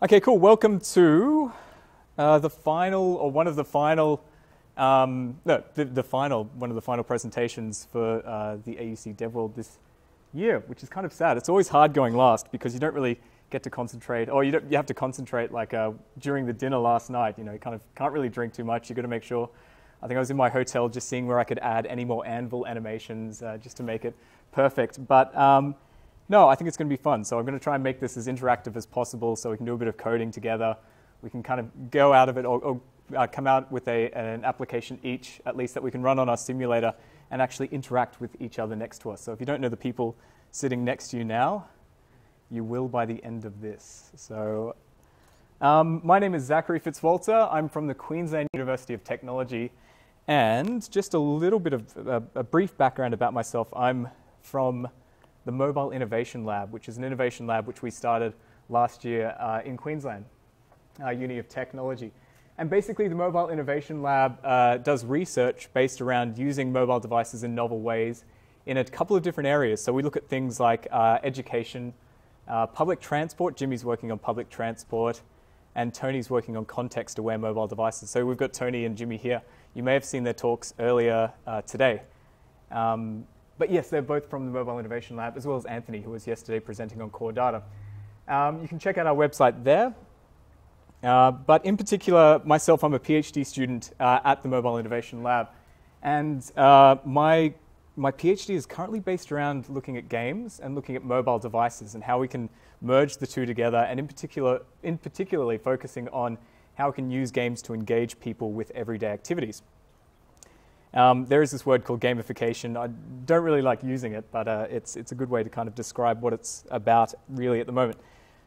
Okay, cool. Welcome to uh, the final, or one of the final, um, no, the, the, final, one of the final presentations for uh, the AUC DevWorld this year, which is kind of sad. It's always hard going last because you don't really get to concentrate, or you, don't, you have to concentrate like uh, during the dinner last night. You know, you kind of can't really drink too much. You've got to make sure. I think I was in my hotel just seeing where I could add any more anvil animations uh, just to make it perfect. But um, no, I think it's going to be fun. So I'm going to try and make this as interactive as possible so we can do a bit of coding together. We can kind of go out of it or, or uh, come out with a, an application each, at least that we can run on our simulator and actually interact with each other next to us. So if you don't know the people sitting next to you now, you will by the end of this. So um, my name is Zachary Fitz-Walter. I'm from the Queensland University of Technology. And just a little bit of a, a brief background about myself. I'm from the Mobile Innovation Lab, which is an innovation lab which we started last year uh, in Queensland, uh, Uni of Technology. And basically, the Mobile Innovation Lab uh, does research based around using mobile devices in novel ways in a couple of different areas. So we look at things like uh, education, uh, public transport. Jimmy's working on public transport, and Tony's working on context-aware mobile devices. So we've got Tony and Jimmy here. You may have seen their talks earlier uh, today. Um, but yes, they're both from the Mobile Innovation Lab, as well as Anthony, who was yesterday presenting on core data. Um, you can check out our website there. Uh, but in particular, myself, I'm a PhD student uh, at the Mobile Innovation Lab. And uh, my, my PhD is currently based around looking at games and looking at mobile devices and how we can merge the two together, and in, particular, in particularly focusing on how we can use games to engage people with everyday activities. Um, there is this word called gamification. I don't really like using it, but uh, it's, it's a good way to kind of describe what it's about really at the moment.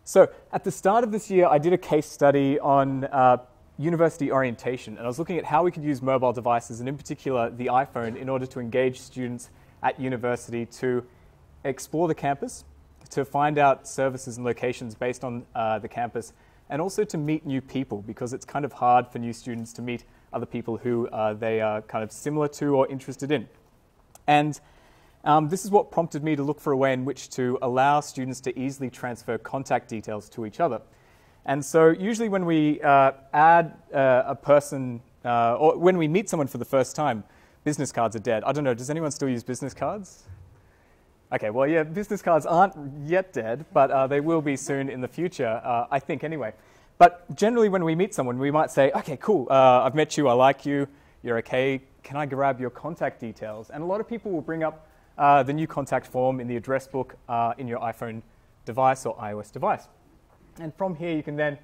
So, at the start of this year, I did a case study on uh, university orientation, and I was looking at how we could use mobile devices, and in particular the iPhone, in order to engage students at university to explore the campus, to find out services and locations based on uh, the campus, and also to meet new people, because it's kind of hard for new students to meet other people who uh, they are kind of similar to or interested in. And um, this is what prompted me to look for a way in which to allow students to easily transfer contact details to each other. And so, usually, when we uh, add uh, a person uh, or when we meet someone for the first time, business cards are dead. I don't know, does anyone still use business cards? Okay, well, yeah, business cards aren't yet dead, but uh, they will be soon in the future, uh, I think, anyway. But generally, when we meet someone, we might say, okay, cool, uh, I've met you, I like you, you're okay, can I grab your contact details? And a lot of people will bring up uh, the new contact form in the address book uh, in your iPhone device or iOS device. And from here, you can then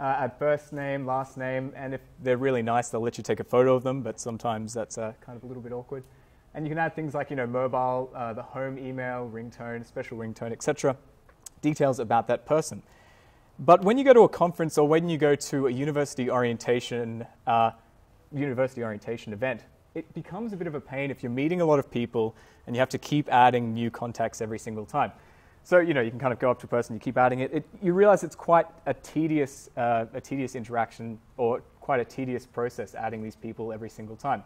uh, add first name, last name, and if they're really nice, they'll let you take a photo of them, but sometimes that's uh, kind of a little bit awkward. And you can add things like, you know, mobile, uh, the home email, ringtone, special ringtone, etc. Details about that person. But when you go to a conference or when you go to a university orientation, uh, university orientation event, it becomes a bit of a pain if you're meeting a lot of people and you have to keep adding new contacts every single time. So you know you can kind of go up to a person, you keep adding it. it you realize it's quite a tedious, uh, a tedious interaction or quite a tedious process adding these people every single time.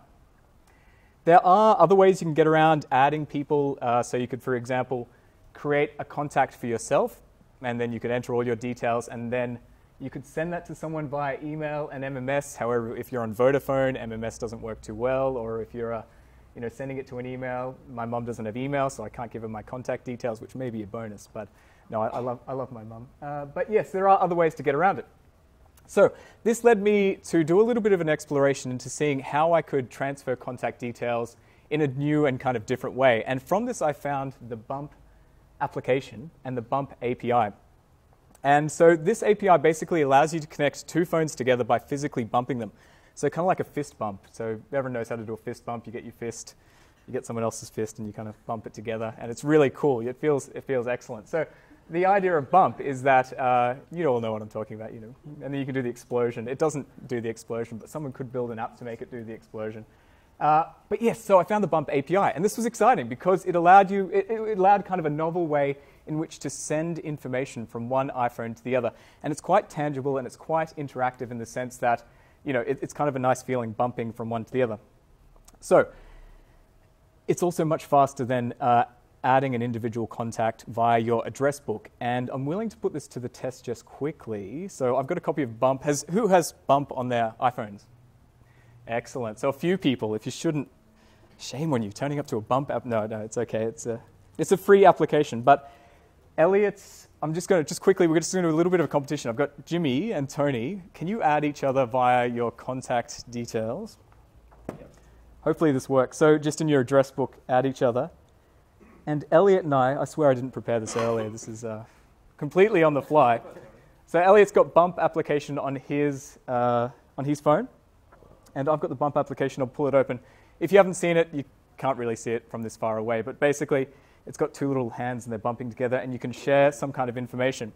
There are other ways you can get around adding people. Uh, so you could, for example, create a contact for yourself and then you could enter all your details, and then you could send that to someone via email and MMS. However, if you're on Vodafone, MMS doesn't work too well, or if you're uh, you know, sending it to an email, my mum doesn't have email, so I can't give her my contact details, which may be a bonus, but no, I, I love, I love my mum. Uh, but yes, there are other ways to get around it. So this led me to do a little bit of an exploration into seeing how I could transfer contact details in a new and kind of different way. And from this, I found the bump application and the bump API. And so this API basically allows you to connect two phones together by physically bumping them. So kind of like a fist bump. So everyone knows how to do a fist bump. You get your fist, you get someone else's fist, and you kind of bump it together. And it's really cool. It feels, it feels excellent. So the idea of bump is that uh, you all know what I'm talking about, you know. And then you can do the explosion. It doesn't do the explosion, but someone could build an app to make it do the explosion. Uh, but yes, so I found the Bump API, and this was exciting because it allowed you, it, it, allowed kind of a novel way in which to send information from one iPhone to the other, and it's quite tangible and it's quite interactive in the sense that, you know, it, it's kind of a nice feeling bumping from one to the other. So, it's also much faster than uh, adding an individual contact via your address book. And I'm willing to put this to the test just quickly. So I've got a copy of Bump. Has, who has Bump on their iPhones? Excellent. So a few people, if you shouldn't, shame on you, turning up to a Bump app. No, no, it's okay. It's a, it's a free application. But Elliot's, I'm just going to, just quickly, we're just going to do a little bit of a competition. I've got Jimmy and Tony. Can you add each other via your contact details? Hopefully this works. So just in your address book, add each other. And Elliot and I, I swear I didn't prepare this earlier. This is uh, completely on the fly. So Elliot's got Bump application on his, uh, on his phone. And I've got the Bump application. I'll pull it open. If you haven't seen it, you can't really see it from this far away. But basically, it's got two little hands and they're bumping together, and you can share some kind of information.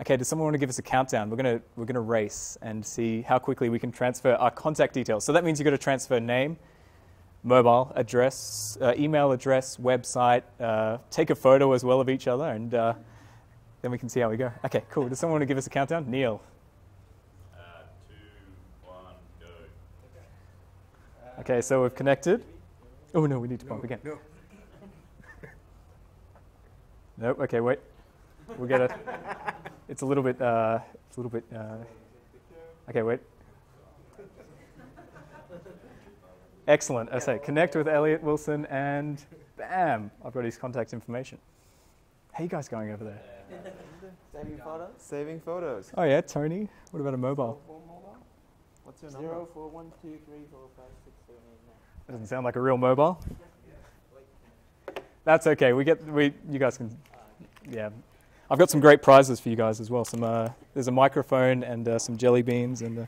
Okay, does someone want to give us a countdown? We're going to, we're going to race and see how quickly we can transfer our contact details. So that means you've got to transfer name, mobile address, uh, email address, website, uh, take a photo as well of each other, and uh, then we can see how we go. Okay, cool. Does someone want to give us a countdown? Neil. Uh, two, one, go. Okay, so we've connected. Oh no, we need to bump again. No. Nope. Okay, wait. We'll get it. It's a little bit. Uh, it's a little bit. Uh, okay, wait. Excellent. I say connect with Elliot Wilson, and bam, I've got his contact information. How you guys going over there? Saving photos? Saving photos. Oh yeah, Tony. What about a mobile? What's your number? Zero four one two three four five doesn't sound like a real mobile. That's okay. We get we. You guys can. Yeah, I've got some great prizes for you guys as well. Some uh, there's a microphone and uh, some jelly beans and. Uh,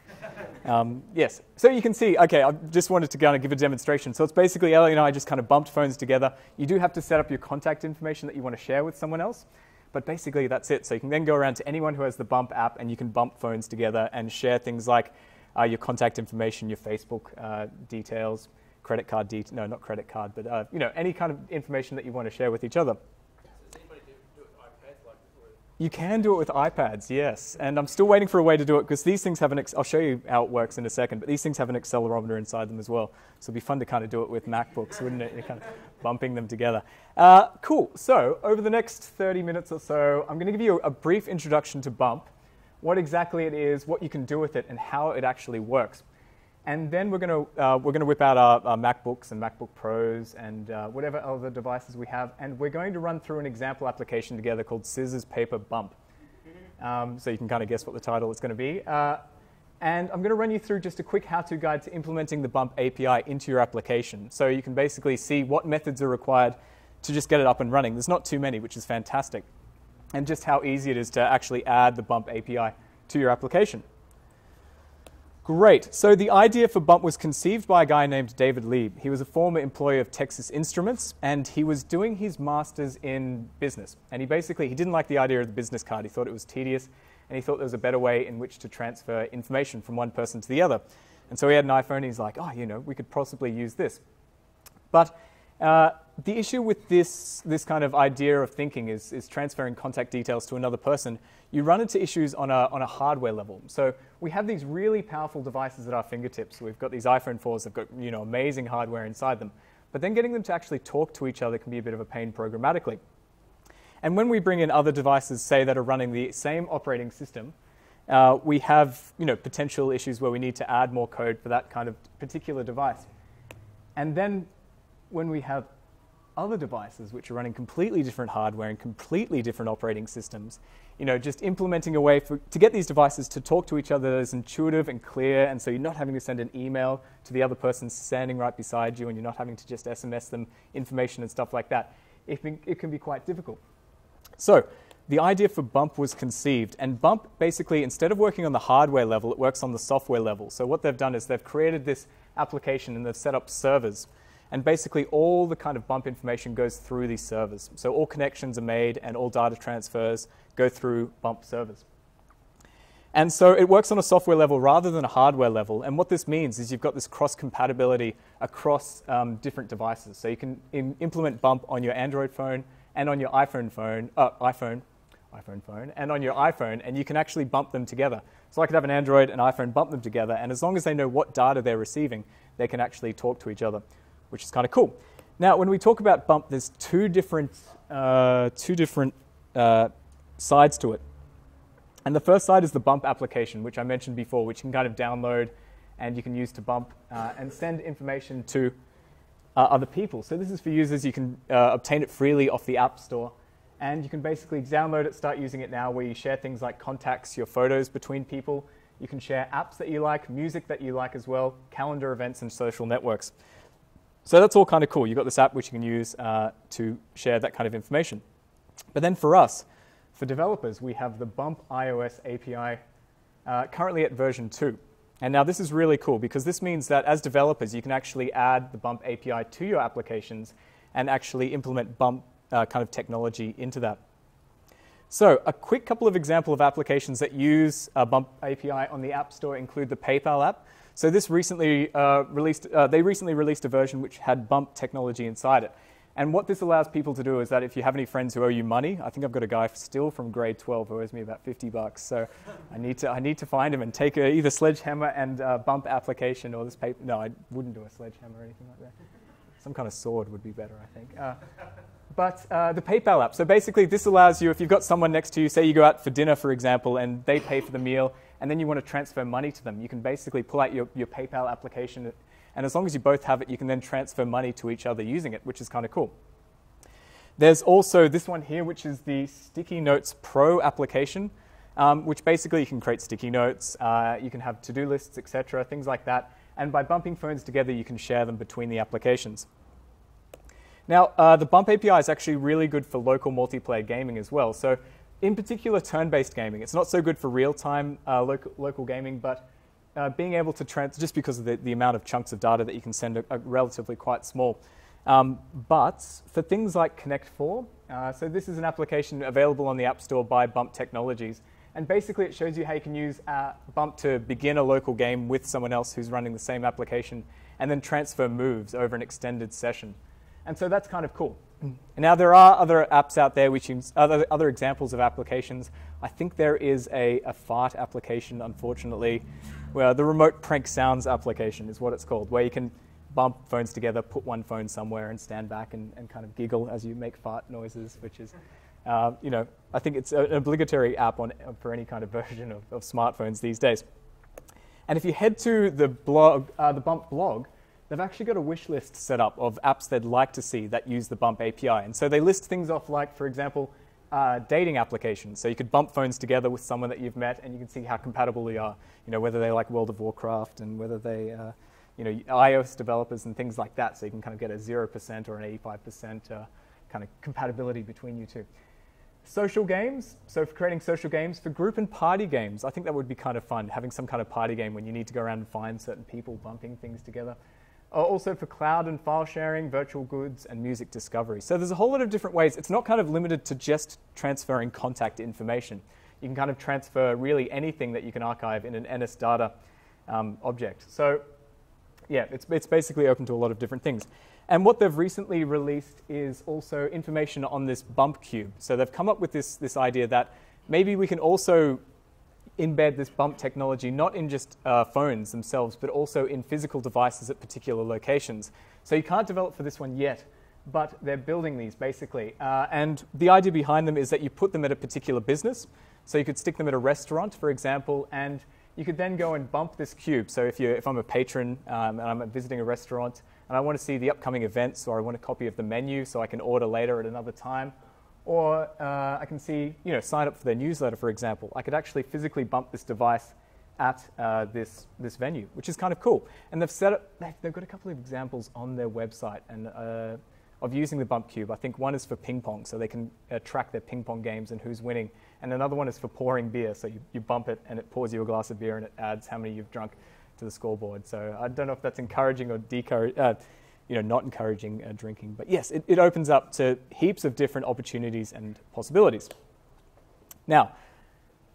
um, yes, so you can see. Okay, I just wanted to kind of give a demonstration. So it's basically Ellie and I just kind of bumped phones together. You do have to set up your contact information that you want to share with someone else. But basically, that's it. So you can then go around to anyone who has the Bump app and you can bump phones together and share things like uh, your contact information, your Facebook uh, details, credit card details. No, not credit card, but uh, you know any kind of information that you want to share with each other. You can do it with iPads, yes. And I'm still waiting for a way to do it because these things have an. Ex- I'll show you how it works in a second. But these things have an accelerometer inside them as well, so it'd be fun to kind of do it with MacBooks, wouldn't it? You're kind of bumping them together. Uh, cool. So over the next 30 minutes or so, I'm going to give you a, a brief introduction to Bump, what exactly it is, what you can do with it, and how it actually works. And then we're going to uh, we're going to whip out our, our, MacBooks and MacBook Pros and uh, whatever other devices we have, and we're going to run through an example application together called Scissors Paper Bump. Um, so you can kind of guess what the title is going to be. Uh, and I'm going to run you through just a quick how-to guide to implementing the Bump API into your application. So you can basically see what methods are required to just get it up and running. There's not too many, which is fantastic, and just how easy it is to actually add the Bump API to your application. Great. So the idea for Bump was conceived by a guy named David Lieb. He was a former employee of Texas Instruments, and he was doing his master's in business. And he basically he didn't like the idea of the business card. He thought it was tedious, and he thought there was a better way in which to transfer information from one person to the other. And so he had an iPhone, and he's like, oh, you know, we could possibly use this. But uh, the issue with this, this kind of idea of thinking is, is transferring contact details to another person. You run into issues on a, on a hardware level. So we have these really powerful devices at our fingertips. We've got these iPhone 4s, they've got you know, amazing hardware inside them. But then getting them to actually talk to each other can be a bit of a pain programmatically. And when we bring in other devices, say, that are running the same operating system, uh, we have you know, potential issues where we need to add more code for that kind of particular device. And then when we have other devices which are running completely different hardware and completely different operating systems, you know, just implementing a way for, to get these devices to talk to each other that is intuitive and clear, and so you're not having to send an email to the other person standing right beside you, and you're not having to just SMS them information and stuff like that. It, it can be quite difficult. So the idea for Bump was conceived, and Bump basically, instead of working on the hardware level, it works on the software level. So what they've done is they've created this application and they've set up servers and basically, all the kind of bump information goes through these servers. So all connections are made and all data transfers go through bump servers. And so it works on a software level rather than a hardware level. And what this means is you've got this cross compatibility across um, different devices. So you can implement Bump on your Android phone and on your iPhone phone, uh, iPhone, iPhone phone, and on your iPhone, and you can actually bump them together. So I could have an Android and iPhone bump them together, and as long as they know what data they're receiving, they can actually talk to each other which is kind of cool. Now, when we talk about bump, there's two different, uh, two different uh, sides to it. And the first side is the bump application, which I mentioned before, which you can kind of download and you can use to bump uh, and send information to uh, other people. So this is for users. You can uh, obtain it freely off the App Store. And you can basically download it, start using it now, where you share things like contacts, your photos between people. You can share apps that you like, music that you like as well, calendar events, and social networks. So that's all kind of cool. You've got this app which you can use uh, to share that kind of information. But then for us, for developers, we have the Bump iOS API uh, currently at version 2. And now this is really cool because this means that as developers, you can actually add the Bump API to your applications and actually implement Bump uh, kind of technology into that. So a quick couple of example of applications that use a Bump API on the App Store include the PayPal app. So this recently uh, released, uh, they recently released a version which had Bump technology inside it. And what this allows people to do is that if you have any friends who owe you money, I think I've got a guy still from grade 12 who owes me about 50 bucks. So I need to, I need to find him and take a, either Sledgehammer and uh, Bump application or this paper. No, I wouldn't do a Sledgehammer or anything like that. Some kind of sword would be better, I think. Uh, but uh, the PayPal app. So basically, this allows you, if you've got someone next to you, say you go out for dinner, for example, and they pay for the meal, and then you want to transfer money to them, you can basically pull out your, your PayPal application, and as long as you both have it, you can then transfer money to each other using it, which is kind of cool. There's also this one here, which is the Sticky Notes Pro application, um, which basically you can create sticky notes, uh, you can have to-do lists, etc., things like that. And by bumping phones together, you can share them between the applications. Now, uh, the Bump API is actually really good for local multiplayer gaming as well. So, in particular, turn-based gaming. It's not so good for real-time uh, local, local gaming, but uh, being able to trans just because of the, the amount of chunks of data that you can send are, are relatively quite small. Um, but for things like Connect 4, uh, so this is an application available on the App Store by Bump Technologies. And basically, it shows you how you can use uh, Bump to begin a local game with someone else who's running the same application and then transfer moves over an extended session. And so that's kind of cool. Now, there are other apps out there, which other, other examples of applications. I think there is a, a fart application, unfortunately, where the remote prank sounds application is what it's called, where you can bump phones together, put one phone somewhere, and stand back and, and kind of giggle as you make fart noises, which is, uh, you know, I think it's an obligatory app on, for any kind of version of, of smartphones these days. And if you head to the blog, uh, the Bump blog, they've actually got a wish list set up of apps they'd like to see that use the Bump API. And so they list things off like, for example, uh, dating applications. So you could bump phones together with someone that you've met, and you can see how compatible they are. You know, whether they like World of Warcraft and whether they uh, you know, iOS developers and things like that. So you can kind of get a 0% or an 85% uh, kind of compatibility between you two. Social games, so for creating social games, for group and party games, I think that would be kind of fun, having some kind of party game when you need to go around and find certain people bumping things together. Also for cloud and file sharing, virtual goods, and music discovery. So there's a whole lot of different ways. It's not kind of limited to just transferring contact information. You can kind of transfer really anything that you can archive in an NS data um, object. So yeah, it's, it's basically open to a lot of different things. And what they've recently released is also information on this bump cube. So they've come up with this, this idea that maybe we can also embed this bump technology not in just uh, phones themselves, but also in physical devices at particular locations. So you can't develop for this one yet, but they're building these basically. Uh, and the idea behind them is that you put them at a particular business. So you could stick them at a restaurant, for example, and you could then go and bump this cube. So if, you, if I'm a patron um, and I'm visiting a restaurant and I want to see the upcoming events or I want a copy of the menu so I can order later at another time, or uh, I can see, you know, sign up for their newsletter, for example. I could actually physically bump this device at uh, this, this venue, which is kind of cool. And they've set up, they've got a couple of examples on their website and, uh, of using the bump cube. I think one is for ping pong, so they can uh, track their ping pong games and who's winning and another one is for pouring beer. So you, you bump it and it pours you a glass of beer and it adds how many you've drunk to the scoreboard. So I don't know if that's encouraging or decouraging, uh, you know, not encouraging uh, drinking. But yes, it, it opens up to heaps of different opportunities and possibilities. Now,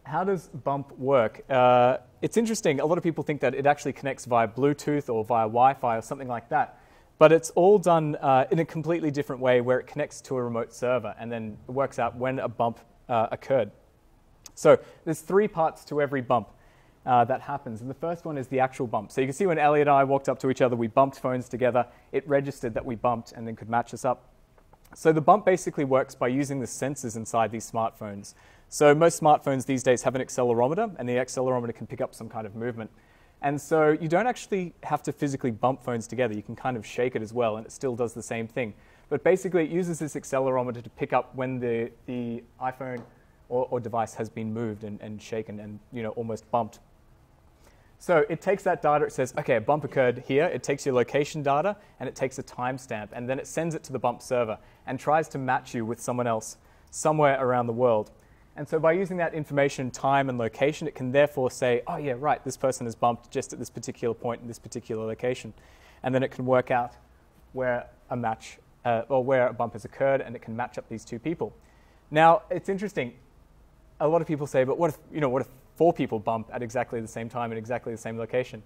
how does Bump work? Uh, it's interesting. A lot of people think that it actually connects via Bluetooth or via Wi Fi or something like that. But it's all done uh, in a completely different way where it connects to a remote server and then works out when a bump uh, occurred. So there's three parts to every bump. Uh, that happens. And the first one is the actual bump. So you can see when Elliot and I walked up to each other, we bumped phones together. It registered that we bumped and then could match us up. So the bump basically works by using the sensors inside these smartphones. So most smartphones these days have an accelerometer, and the accelerometer can pick up some kind of movement. And so you don't actually have to physically bump phones together. You can kind of shake it as well, and it still does the same thing. But basically, it uses this accelerometer to pick up when the, the iPhone or, or device has been moved and, and shaken and you know, almost bumped. So it takes that data, it says, okay, a bump occurred here, it takes your location data, and it takes a timestamp, and then it sends it to the bump server and tries to match you with someone else somewhere around the world. And so by using that information, time, and location, it can therefore say, oh, yeah, right, this person is bumped just at this particular point in this particular location. And then it can work out where a match, uh, or where a bump has occurred, and it can match up these two people. Now, it's interesting. A lot of people say, but what if, you know, what if four people bump at exactly the same time in exactly the same location?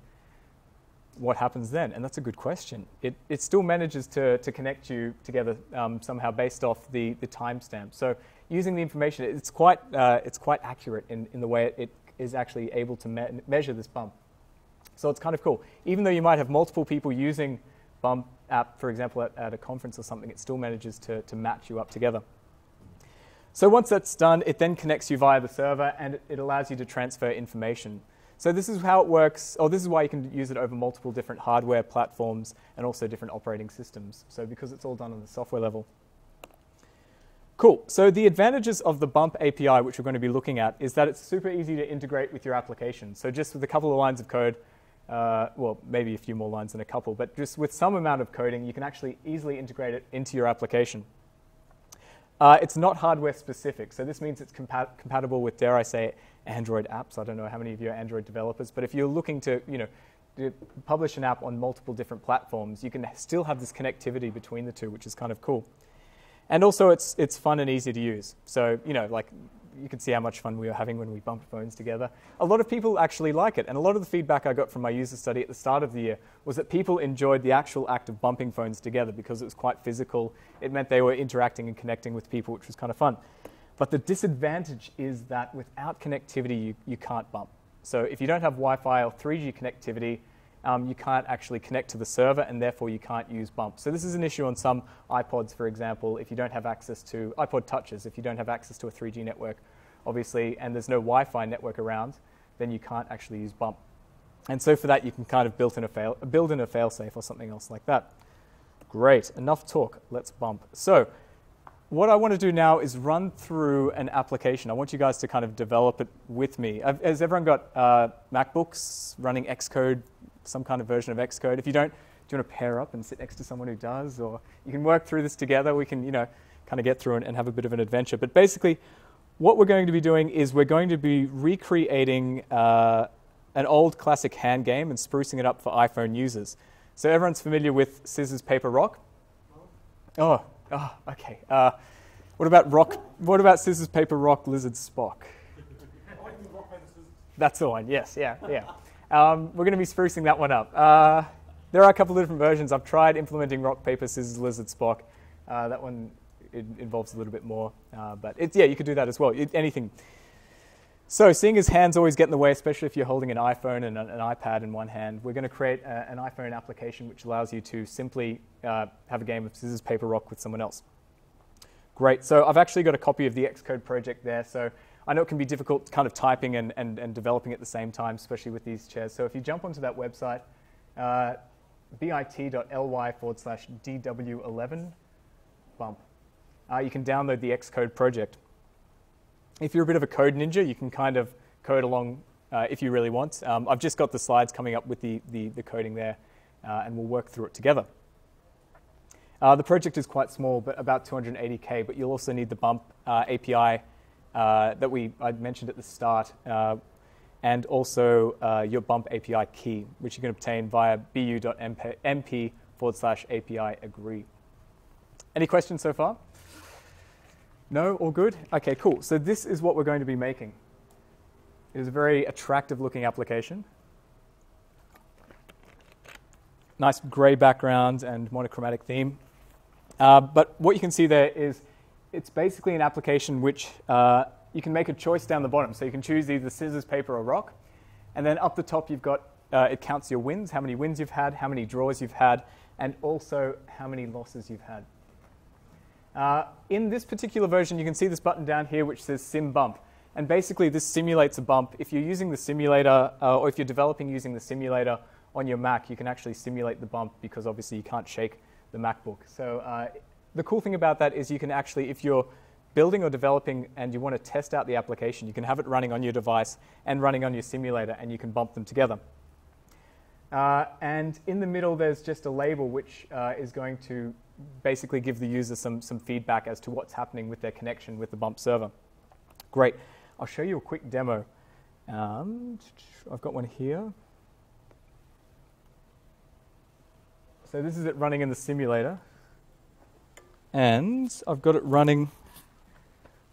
What happens then? And that's a good question. It, it still manages to, to connect you together um, somehow based off the, the timestamp. So using the information, it's quite, uh, it's quite accurate in, in the way it, it is actually able to me- measure this bump. So it's kind of cool. Even though you might have multiple people using Bump app, for example, at, at a conference or something, it still manages to, to match you up together. So once that's done, it then connects you via the server and it, allows you to transfer information. So this is how it works, or this is why you can use it over multiple different hardware platforms and also different operating systems. So because it's all done on the software level. Cool. So the advantages of the Bump API, which we're going to be looking at, is that it's super easy to integrate with your application. So just with a couple of lines of code, uh, well, maybe a few more lines than a couple, but just with some amount of coding, you can actually easily integrate it into your application. Uh, it's not hardware specific, so this means it's compa- compatible with, dare I say, Android apps. I don't know how many of you are Android developers, but if you're looking to, you know, to publish an app on multiple different platforms, you can still have this connectivity between the two, which is kind of cool. And also, it's, it's fun and easy to use. So, you know, like you can see how much fun we were having when we bumped phones together. A lot of people actually like it. And a lot of the feedback I got from my user study at the start of the year was that people enjoyed the actual act of bumping phones together because it was quite physical. It meant they were interacting and connecting with people, which was kind of fun. But the disadvantage is that without connectivity, you, you can't bump. So if you don't have Wi Fi or 3G connectivity, um, you can't actually connect to the server and therefore you can't use bump. So this is an issue on some iPods, for example, if you don't have access to iPod touches, if you don't have access to a 3G network, obviously, and there's no Wi-Fi network around, then you can't actually use bump. And so for that, you can kind of build in a fail, build in a failsafe or something else like that. Great, enough talk. Let's bump. So what I want to do now is run through an application. I want you guys to kind of develop it with me. Has everyone got uh, MacBooks running Xcode some kind of version of Xcode. If you don't, do you want to pair up and sit next to someone who does? Or you can work through this together. We can, you know, kind of get through and, and have a bit of an adventure. But basically, what we're going to be doing is we're going to be recreating uh, an old classic hand game and sprucing it up for iPhone users. So everyone's familiar with scissors, paper, rock? Oh, oh okay. Uh, what about rock? What about scissors, paper, rock, lizard, Spock? That's the one. Yes. Yeah. Yeah. Um, we're going to be sprucing that one up. Uh, there are a couple of different versions. I've tried implementing rock, paper, scissors, lizard, Spock. Uh, that one it involves a little bit more, uh, but yeah, you could do that as well. It, anything. So, seeing as hands always get in the way, especially if you're holding an iPhone and an, an iPad in one hand, we're going to create a, an iPhone application which allows you to simply uh, have a game of scissors, paper, rock with someone else. Great. So, I've actually got a copy of the Xcode project there. So, I know it can be difficult kind of typing and, and, and developing at the same time, especially with these chairs. So if you jump onto that website, uh, bit.ly forward slash DW11 bump, uh, you can download the Xcode project. If you're a bit of a code ninja, you can kind of code along uh, if you really want. Um, I've just got the slides coming up with the, the, the coding there, uh, and we'll work through it together. Uh, the project is quite small, but about 280K, but you'll also need the bump uh, API uh, that we I mentioned at the start, uh, and also your bump API key, which you can obtain via bu.mp forward slash API agree. Any questions so far? No? All good? Okay, cool. So this is what we're going to be making. It is a very attractive looking application. Nice gray background and monochromatic theme. Uh, but what you can see there is it's basically an application which uh, you can make a choice down the bottom. So you can choose either scissors, paper, or rock. And then up the top, you've got uh, it counts your wins, how many wins you've had, how many draws you've had, and also how many losses you've had. Uh, in this particular version, you can see this button down here which says Sim Bump. And basically, this simulates a bump. If you're using the simulator, uh, or if you're developing using the simulator on your Mac, you can actually simulate the bump because obviously you can't shake the MacBook. So uh, the cool thing about that is you can actually, if you're building or developing and you want to test out the application, you can have it running on your device and running on your simulator, and you can bump them together. Uh, and in the middle, there's just a label which uh, is going to basically give the user some, some feedback as to what's happening with their connection with the bump server. Great. I'll show you a quick demo. Um, I've got one here. So this is it running in the simulator. And I've got it running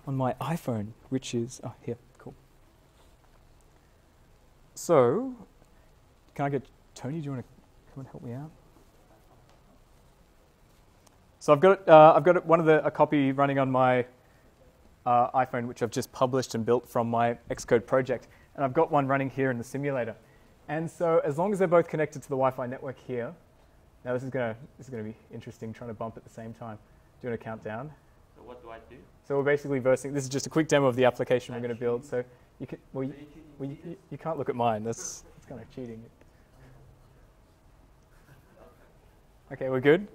on my iPhone, which is, oh, here, cool. So, can I get Tony, do you want to come and help me out? So I've got, uh, I've got one of the, a copy running on my uh, iPhone, which I've just published and built from my Xcode project. And I've got one running here in the simulator. And so as long as they're both connected to the Wi-Fi network here, now this is going to this is going to be interesting trying to bump at the same time. Do you want to count down? So what do I do? So we're basically versing. This is just a quick demo of the application we're going to build. So you can well, you, well, you, you can't look at mine. That's, that's kind of cheating. Okay, we're good.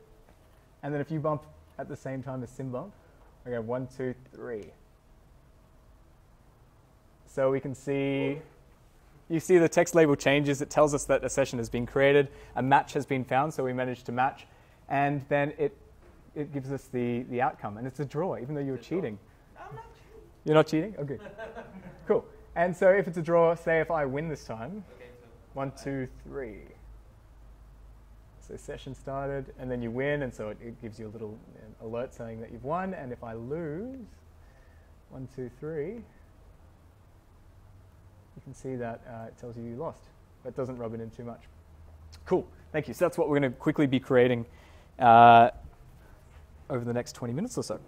And then if you bump at the same time as sim bump, okay, one, two, three. So we can see, you see the text label changes. It tells us that a session has been created. A match has been found, so we managed to match. And then it, it gives us the, the outcome. And it's a draw, even though you were cheating. I'm not cheating. You're not cheating? Oh, okay. cool. And so if it's a draw, say if I win this time, Okay, so one, two, three. So session started, and then you win, and so it, it gives you a little uh, alert saying that you've won. And if I lose, one, two, three, you can see that uh, it tells you you lost, but doesn't rub it in too much. Cool, thank you. So that's what we're going to quickly be creating uh, over the next 20 minutes or so.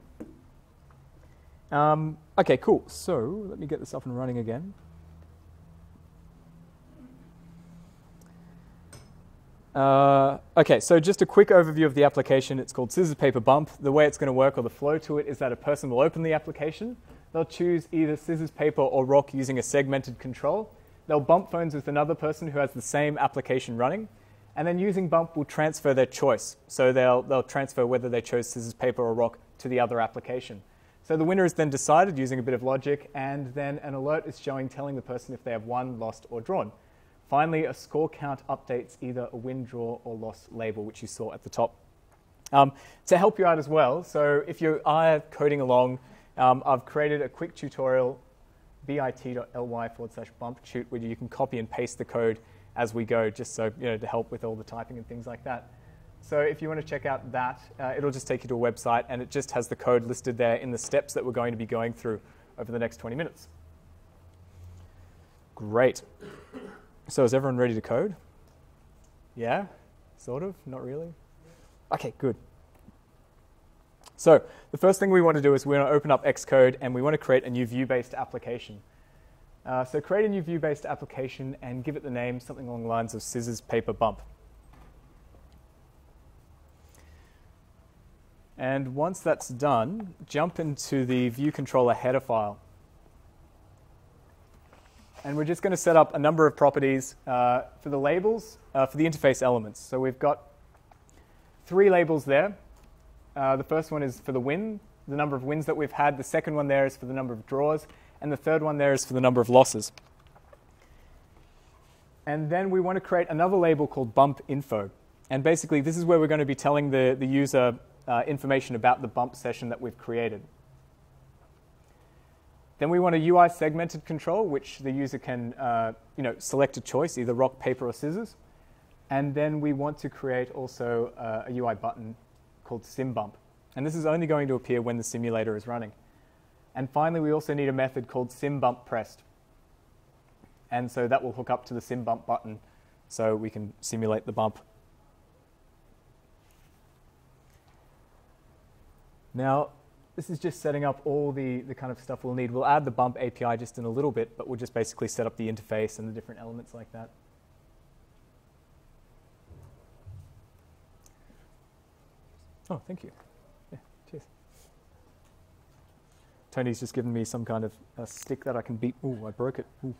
Um, okay, cool. So let me get this up and running again. Uh, okay, so just a quick overview of the application. It's called Scissors Paper Bump. The way it's going to work or the flow to it is that a person will open the application. They'll choose either scissors, paper, or rock using a segmented control. They'll bump phones with another person who has the same application running. And then using bump will transfer their choice. So they'll, they'll transfer whether they chose scissors, paper, or rock to the other application. So the winner is then decided using a bit of logic, and then an alert is showing telling the person if they have won, lost, or drawn. Finally, a score count updates either a win, draw, or loss label, which you saw at the top. Um, to help you out as well, so if you are coding along, um, I've created a quick tutorial, bit.ly forward slash bump tut, where you can copy and paste the code as we go, just so you know to help with all the typing and things like that. So if you want to check out that, uh, it'll just take you to a website, and it just has the code listed there in the steps that we're going to be going through over the next 20 minutes. Great. So is everyone ready to code? Yeah? Sort of? Not really? Okay, good. So the first thing we want to do is we want to open up Xcode and we want to create a new view-based application. Uh, so create a new view-based application and give it the name something along the lines of scissors, paper, bump. And once that's done, jump into the view controller header file. And we're just going to set up a number of properties uh, for the labels, uh, for the interface elements. So we've got three labels there. Uh, the first one is for the win, the number of wins that we've had. The second one there is for the number of draws. And the third one there is for the number of losses. And then we want to create another label called bump info. And basically, this is where we're going to be telling the, the user uh, information about the bump session that we've created. Then we want a UI segmented control, which the user can uh, you know, select a choice, either rock, paper, or scissors. And then we want to create also uh, a UI button called SimBump. And this is only going to appear when the simulator is running. And finally, we also need a method called SimBump pressed. And so that will hook up to the SimBump button so we can simulate the bump. Now, this is just setting up all the, the kind of stuff we'll need. We'll add the bump API just in a little bit, but we'll just basically set up the interface and the different elements like that. Oh, thank you. Yeah, cheers. Tony's just given me some kind of a stick that I can beat. Ooh, I broke it. Ooh.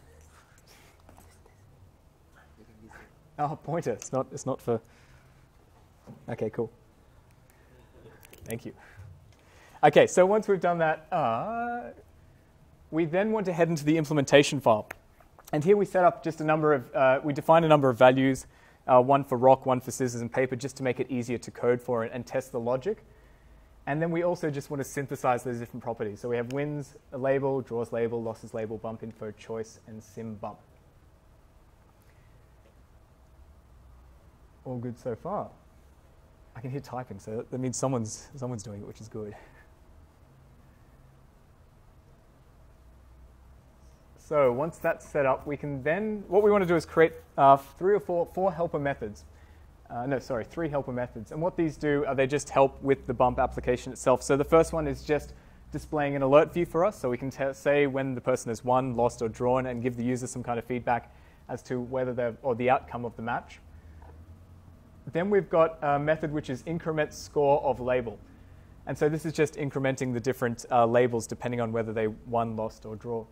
Oh, pointer. It's not. It's not for. Okay, cool. Thank you. Okay, so once we've done that, uh, we then want to head into the implementation file. And here we set up just a number of, uh, we define a number of values, uh, one for rock, one for scissors and paper, just to make it easier to code for it and test the logic. And then we also just want to synthesize those different properties. So we have wins a label, draws label, losses label, bump info, choice, and sim bump. All good so far. I can hear typing, so that means someone's, someone's doing it, which is good. So once that's set up, we can then, what we want to do is create uh, three or four, four helper methods. Uh, no, sorry, three helper methods. And what these do are they just help with the bump application itself. So the first one is just displaying an alert view for us, so we can say when the person has won, lost, or drawn, and give the user some kind of feedback as to whether they're, or the outcome of the match. Then we've got a method which is increment score of label. And so this is just incrementing the different uh, labels depending on whether they won, lost, or draw.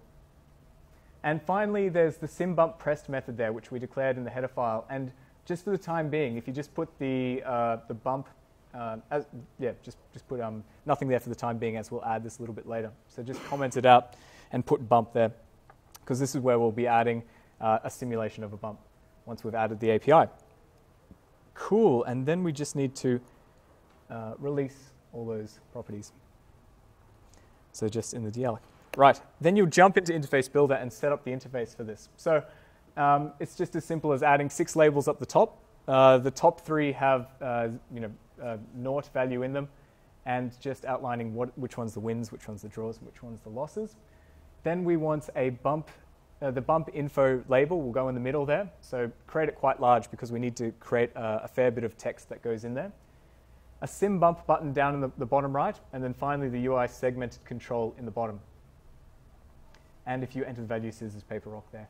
And finally, there's the simbump pressed method there, which we declared in the header file. And just for the time being, if you just put the, uh, the bump, uh, as, yeah, just, just put um, nothing there for the time being, as we'll add this a little bit later. So just comment it out and put bump there, because this is where we'll be adding uh, a simulation of a bump once we've added the API. Cool, and then we just need to uh, release all those properties. So just in the dealloc. Right, then you'll jump into Interface Builder and set up the interface for this. So um, it's just as simple as adding six labels up the top. Uh, the top three have uh, you know uh, naught value in them, and just outlining what, which one's the wins, which one's the draws, and which one's the losses. Then we want a bump. Uh, the bump info label will go in the middle there. So create it quite large because we need to create a, a fair bit of text that goes in there. A sim bump button down in the, the bottom right, and then finally the UI segmented control in the bottom and if you enter the value scissors paper rock there.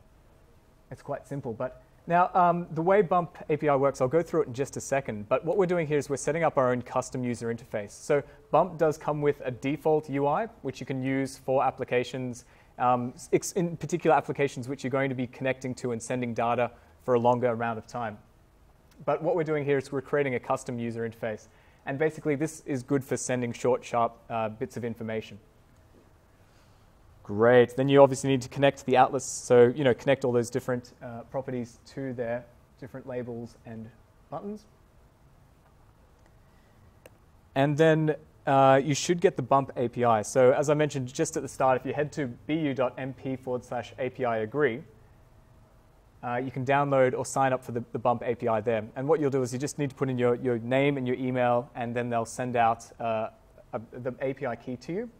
It's quite simple. But now, um, the way Bump API works, I'll go through it in just a second. But what we're doing here is we're setting up our own custom user interface. So Bump does come with a default UI, which you can use for applications, um, in particular applications which you're going to be connecting to and sending data for a longer amount of time. But what we're doing here is we're creating a custom user interface. And basically, this is good for sending short, sharp uh, bits of information. Great. Then you obviously need to connect the outlets, so you know connect all those different uh, properties to their different labels and buttons. And then uh, you should get the bump API. So as I mentioned just at the start, if you head to bu.mp forward slash API agree, uh, you can download or sign up for the, the, bump API there. And what you'll do is you just need to put in your, your name and your email, and then they'll send out uh, a, the API key to you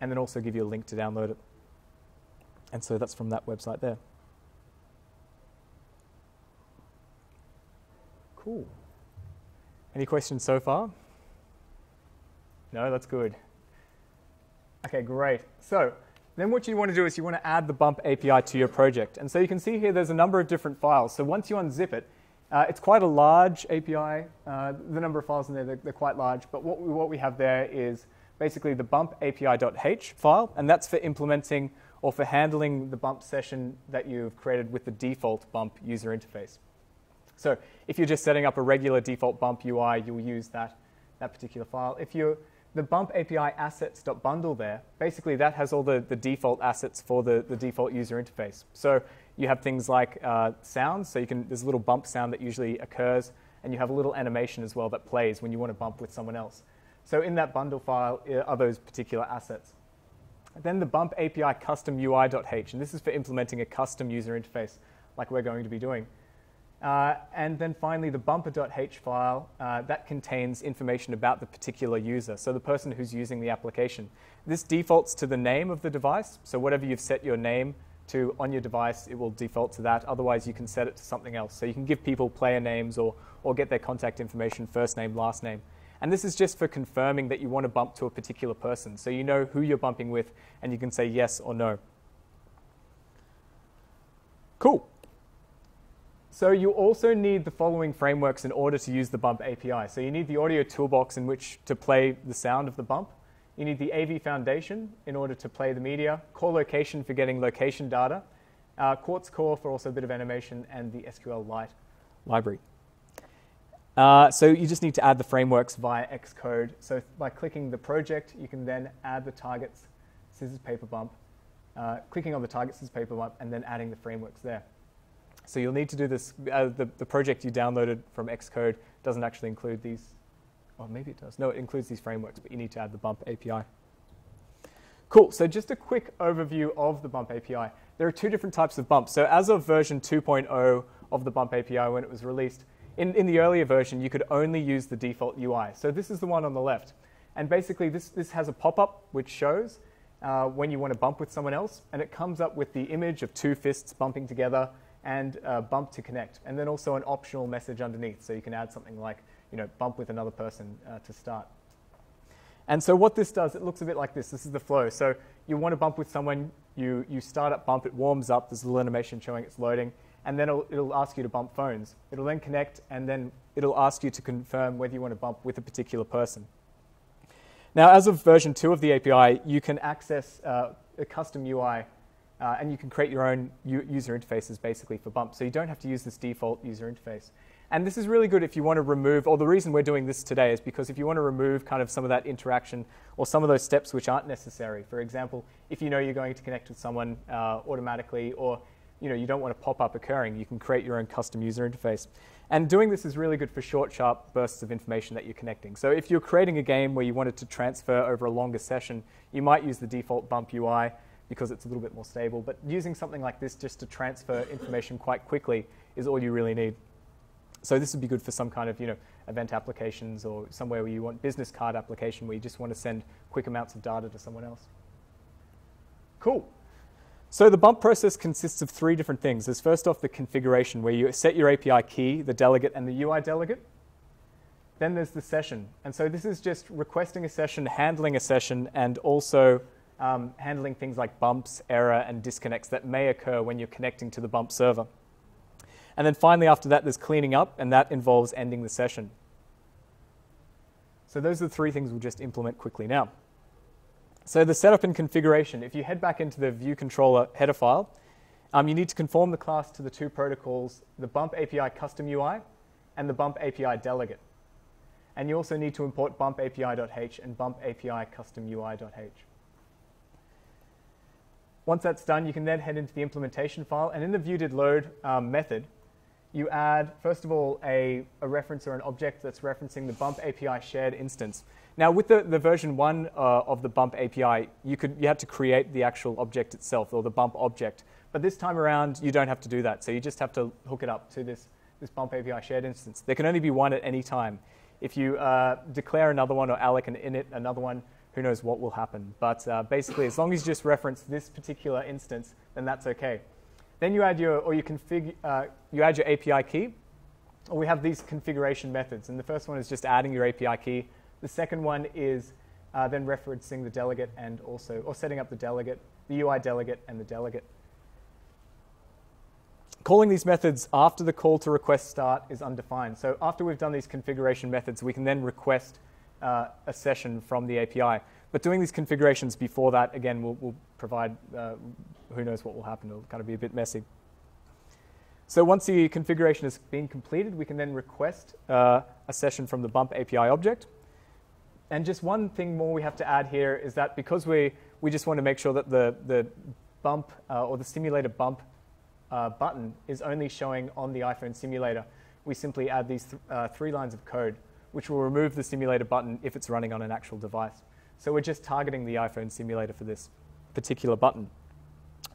and then also give you a link to download it. And so that's from that website there. Cool. Any questions so far? No, that's good. Okay, great. So then what you want to do is you want to add the bump API to your project. And so you can see here there's a number of different files. So once you unzip it, uh, it's quite a large API. Uh, the number of files in there, they're, they're, quite large. But what we, what we have there is basically the bump API.h file, and that's for implementing or for handling the bump session that you've created with the default bump user interface. So if you're just setting up a regular default bump UI, you'll use that, that particular file. If you're the bump API assets.bundle there, basically that has all the, the default assets for the, the default user interface. So you have things like uh, sounds, so you can, there's a little bump sound that usually occurs, and you have a little animation as well that plays when you want to bump with someone else. So in that bundle file uh, are those particular assets. Then the bump API custom UI.h, and this is for implementing a custom user interface like we're going to be doing. Uh, and then finally, the bumper.h file uh, that contains information about the particular user, so the person who's using the application. This defaults to the name of the device, so whatever you've set your name to on your device, it will default to that. Otherwise, you can set it to something else. So you can give people player names or, or get their contact information, first name, last name. And this is just for confirming that you want to bump to a particular person. So you know who you're bumping with, and you can say yes or no. Cool. So you also need the following frameworks in order to use the bump API. So you need the audio toolbox in which to play the sound of the bump. You need the AV foundation in order to play the media, core location for getting location data, uh, Quartz Core for also a bit of animation, and the SQLite library. Uh, so you just need to add the frameworks via Xcode. So by clicking the project, you can then add the targets, scissors paper bump, uh, clicking on the targets, scissors paper bump, and then adding the frameworks there. So you'll need to do this. Uh, the, the project you downloaded from Xcode doesn't actually include these. Or maybe it does. No, it includes these frameworks, but you need to add the bump API. Cool. So just a quick overview of the bump API. There are two different types of bumps. So as of version 2.0 of the bump API when it was released, in, in the earlier version, you could only use the default UI. So this is the one on the left. And basically, this, this has a pop-up which shows uh, when you want to bump with someone else, and it comes up with the image of two fists bumping together and uh, bump to connect, and then also an optional message underneath. So you can add something like, you know, bump with another person uh, to start. And so what this does, it looks a bit like this. This is the flow. So you want to bump with someone, you, you start up bump, it warms up, there's a little animation showing it's loading, and then it'll, it'll ask you to bump phones. It'll then connect, and then it'll ask you to confirm whether you want to bump with a particular person. Now, as of version 2 of the API, you can access uh, a custom UI uh, and you can create your own user interfaces basically for Bump. So you don't have to use this default user interface. And this is really good if you want to remove, or the reason we're doing this today is because if you want to remove kind of some of that interaction or some of those steps which aren't necessary. For example, if you know you're going to connect with someone uh, automatically or you know you don't want a pop-up occurring, you can create your own custom user interface. And doing this is really good for short, sharp bursts of information that you're connecting. So if you're creating a game where you wanted to transfer over a longer session, you might use the default bump UI because it's a little bit more stable. But using something like this just to transfer information quite quickly is all you really need. So this would be good for some kind of you know event applications or somewhere where you want business card application where you just want to send quick amounts of data to someone else. Cool. So the bump process consists of three different things. There's first off the configuration where you set your API key, the delegate, and the UI delegate. Then there's the session. And so this is just requesting a session, handling a session, and also um, handling things like bumps, error, and disconnects that may occur when you're connecting to the bump server. And then finally, after that, there's cleaning up, and that involves ending the session. So those are the three things we'll just implement quickly now. So the setup and configuration, if you head back into the view controller header file, um, you need to conform the class to the two protocols, the bump API custom UI and the bump API delegate. And you also need to import bump API.h and bump API custom UI.h. Once that's done, you can then head into the implementation file, and in the view viewDidLoad um, method, you add, first of all, a, a, reference or an object that's referencing the Bump API shared instance. Now, with the, the version one uh, of the Bump API, you, could, you had to create the actual object itself, or the Bump object. But this time around, you don't have to do that. So you just have to hook it up to this, this Bump API shared instance. There can only be one at any time. If you uh, declare another one or alloc an init another one, who knows what will happen. But uh, basically, as long as you just reference this particular instance, then that's okay. Then you add your, or you configure, uh, you add your API key, or we have these configuration methods. And the first one is just adding your API key. The second one is uh, then referencing the delegate and also, or setting up the delegate, the UI delegate and the delegate. Calling these methods after the call to request start is undefined. So after we've done these configuration methods, we can then request uh, a session from the API. But doing these configurations before that, again, will, will provide, uh, who knows what will happen. It'll kind of be a bit messy. So once the configuration has been completed, we can then request uh, a session from the bump API object. And just one thing more we have to add here is that because we, we just want to make sure that the, the bump uh, or the simulator bump uh, button is only showing on the iPhone simulator, we simply add these th uh, three lines of code which will remove the simulator button if it's running on an actual device. So we're just targeting the iPhone simulator for this particular button.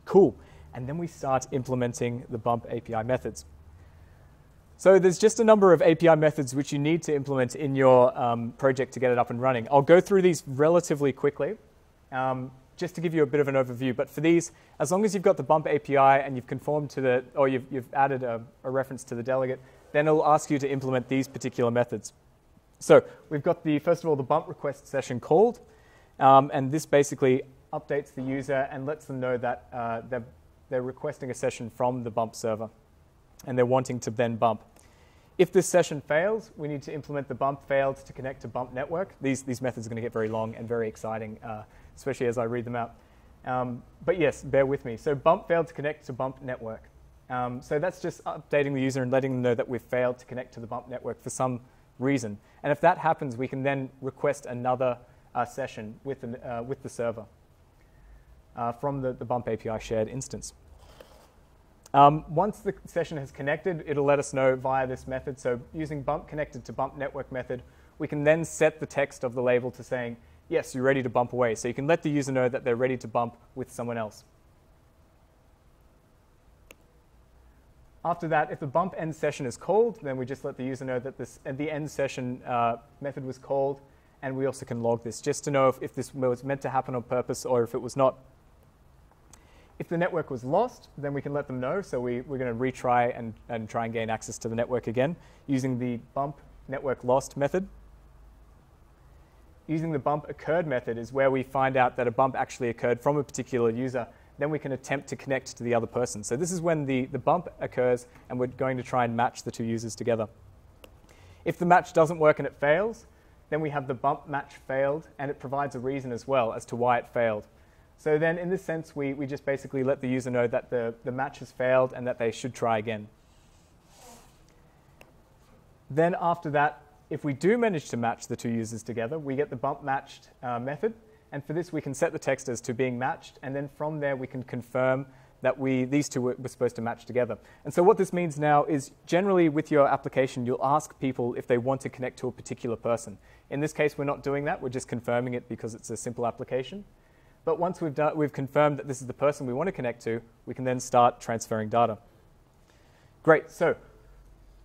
Cool. And then we start implementing the bump API methods. So there's just a number of API methods which you need to implement in your um, project to get it up and running. I'll go through these relatively quickly, um, just to give you a bit of an overview. But for these, as long as you've got the bump API and you've conformed to the, or you've, you've added a, a reference to the delegate, then it'll ask you to implement these particular methods. So we've got the, first of all, the bump request session called, um, and this basically updates the user and lets them know that uh, they're, they're requesting a session from the bump server, and they're wanting to then bump. If this session fails, we need to implement the bump failed to connect to bump network. These, these methods are going to get very long and very exciting, uh, especially as I read them out. Um, but yes, bear with me. So bump failed to connect to bump network. Um, so that's just updating the user and letting them know that we've failed to connect to the bump network for some reason. And if that happens, we can then request another uh, session with the, uh, with the server uh, from the, the bump API shared instance. Um, once the session has connected, it'll let us know via this method. So using bump connected to bump network method, we can then set the text of the label to saying, yes, you're ready to bump away. So you can let the user know that they're ready to bump with someone else. After that, if the bump end session is called, then we just let the user know that this, the end session uh, method was called, and we also can log this just to know if, if this was meant to happen on purpose or if it was not. If the network was lost, then we can let them know. So we, we're going to retry and, and try and gain access to the network again using the bump network lost method. Using the bump occurred method is where we find out that a bump actually occurred from a particular user then we can attempt to connect to the other person. So this is when the, the bump occurs and we're going to try and match the two users together. If the match doesn't work and it fails, then we have the bump match failed and it provides a reason as well as to why it failed. So then in this sense, we, we just basically let the user know that the, the match has failed and that they should try again. Then after that, if we do manage to match the two users together, we get the bump matched uh, method and for this, we can set the text as to being matched, and then from there, we can confirm that we, these two were, were, supposed to match together. And so what this means now is generally with your application, you'll ask people if they want to connect to a particular person. In this case, we're not doing that. We're just confirming it because it's a simple application. But once we've, done, we've confirmed that this is the person we want to connect to, we can then start transferring data. Great. So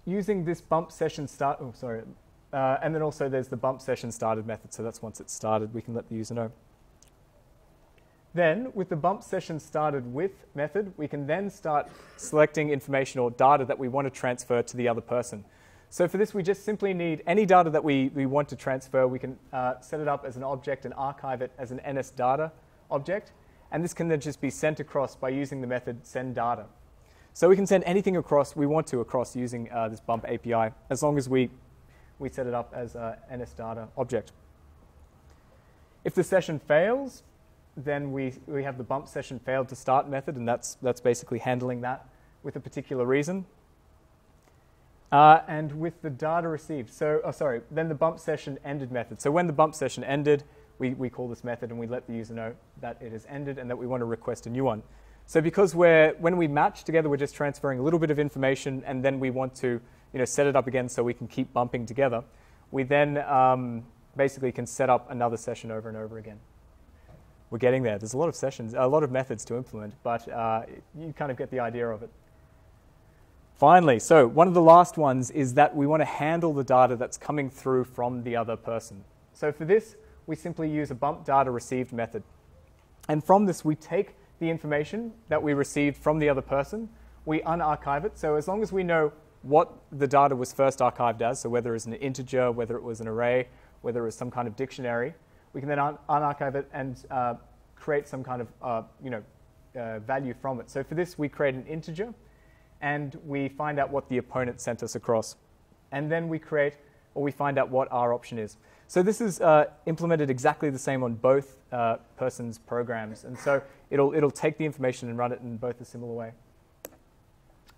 using this bump session start, oh, sorry, uh, and then also there's the bump session started method. So that's once it's started, we can let the user know. Then with the bump session started with method, we can then start selecting information or data that we want to transfer to the other person. So for this, we just simply need any data that we, we want to transfer. We can uh, set it up as an object and archive it as an NSData object. And this can then just be sent across by using the method sendData. So we can send anything across we want to across using uh, this bump API, as long as we we set it up as a NSData object. If the session fails, then we, we have the bump session failed to start method, and that's, that's basically handling that with a particular reason. Uh, and with the data received, so, oh, sorry, then the bump session ended method. So when the bump session ended, we, we call this method and we let the user know that it has ended and that we want to request a new one. So because we're, when we match together, we're just transferring a little bit of information and then we want to you know, set it up again so we can keep bumping together. We then um, basically can set up another session over and over again. We're getting there. There's a lot of sessions, a lot of methods to implement, but uh, you kind of get the idea of it. Finally, so one of the last ones is that we want to handle the data that's coming through from the other person. So for this, we simply use a bump data received method. And from this, we take the information that we received from the other person, we unarchive it. So as long as we know what the data was first archived as, so whether it's an integer, whether it was an array, whether it was some kind of dictionary, we can then un unarchive it and uh, create some kind of uh, you know, uh, value from it. So for this, we create an integer, and we find out what the opponent sent us across. And then we create, or we find out what our option is. So this is uh, implemented exactly the same on both uh, persons' programs. And so it'll, it'll take the information and run it in both a similar way.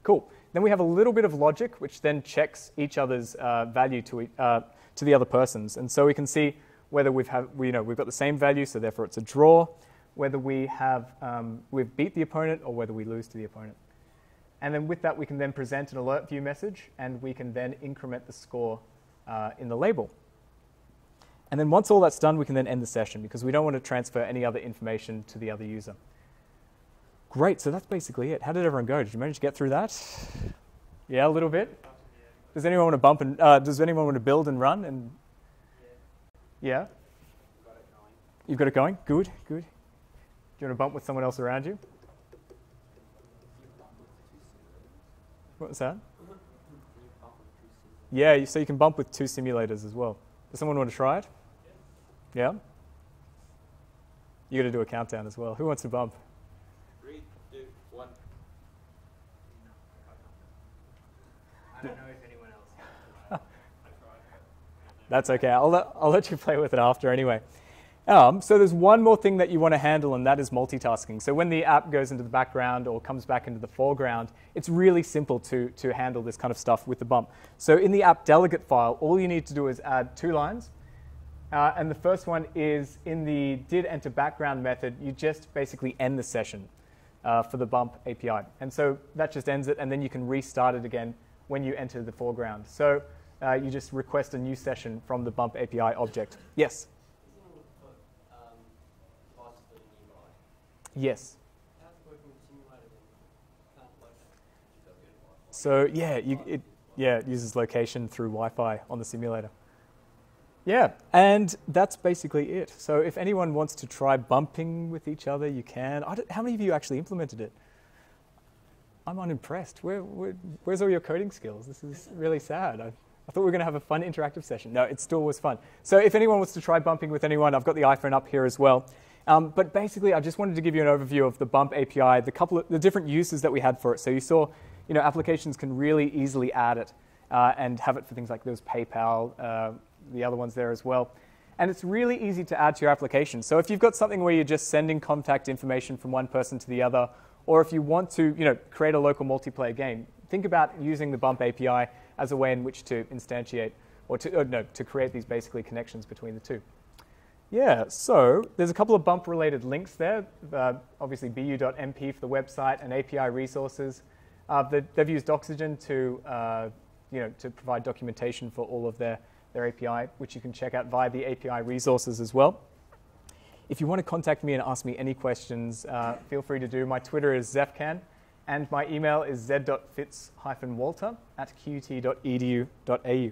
Cool. Then we have a little bit of logic, which then checks each other's uh, value to, uh, to the other person's. And so we can see whether we've, have, we, you know, we've got the same value, so therefore it's a draw, whether we have, um, we've beat the opponent or whether we lose to the opponent. And then with that, we can then present an alert view message, and we can then increment the score uh, in the label. And then once all that's done, we can then end the session because we don't want to transfer any other information to the other user. Great, so that's basically it. How did everyone go? Did you manage to get through that? Yeah, a little bit. Does anyone want to bump and uh, does anyone want to build and run and? Yeah. You've got it going. Good, good. Do you want to bump with someone else around you? What was that? Yeah, so you can bump with two simulators as well. Does someone want to try it? Yeah? You got to do a countdown as well. Who wants to bump? Three, two, one. I don't know if anyone else. That's okay. I'll let, I'll let you play with it after anyway. Um, so there's one more thing that you want to handle, and that is multitasking. So when the app goes into the background or comes back into the foreground, it's really simple to, to handle this kind of stuff with the bump. So in the app delegate file, all you need to do is add two lines. Uh, and the first one is in the did enter background method, you just basically end the session uh, for the bump API. And so that just ends it, and then you can restart it again when you enter the foreground. So uh, you just request a new session from the bump API object. Yes? Yes. So yeah, you, it yeah it uses location through Wi-Fi on the simulator. Yeah, and that's basically it. So if anyone wants to try bumping with each other, you can. How many of you actually implemented it? I'm unimpressed. Where, where, where's all your coding skills? This is really sad. I, I thought we were going to have a fun interactive session. No, it still was fun. So if anyone wants to try bumping with anyone, I've got the iPhone up here as well. Um, but basically, I just wanted to give you an overview of the Bump API, the couple of the different uses that we had for it. So you saw, you know, applications can really easily add it uh, and have it for things like those PayPal, uh, the other ones there as well. And it's really easy to add to your application. So if you've got something where you're just sending contact information from one person to the other, or if you want to, you know, create a local multiplayer game, think about using the Bump API as a way in which to instantiate or to, or no, to create these basically connections between the two. Yeah, so there's a couple of bump related links there. Uh, obviously, bu.mp for the website and API resources. Uh, they- they've used Doxygen to, uh, you know, to provide documentation for all of their, their API, which you can check out via the API resources as well. If you want to contact me and ask me any questions, uh, feel free to do. My Twitter is Zefcan, and my email is z.fitz-walter at qut.edu.au.